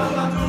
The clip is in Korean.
받아줘